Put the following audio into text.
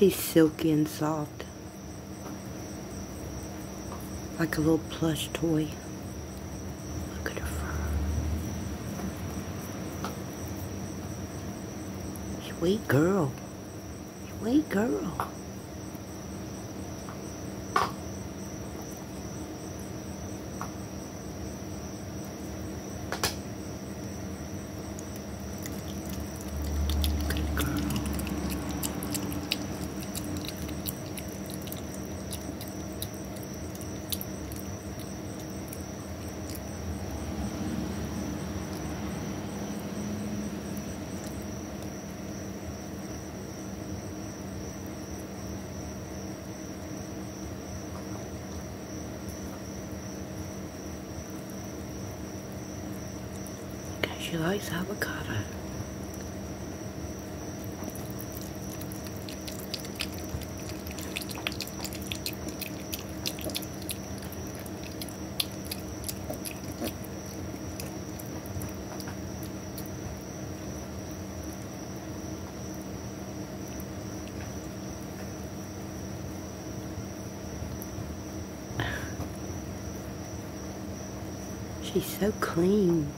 She's silky and soft. Like a little plush toy. Look at her fur. Sweet girl. Sweet girl. She likes avocado. She's so clean.